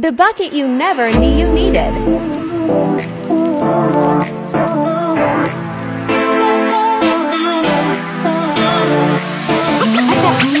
The bucket you never knew you needed.